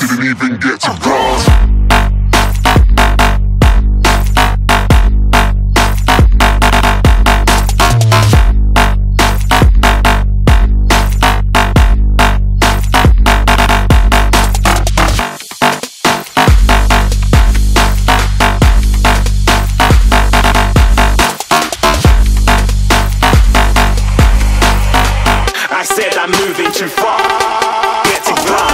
Didn't even get to said I'm moving too far. Get to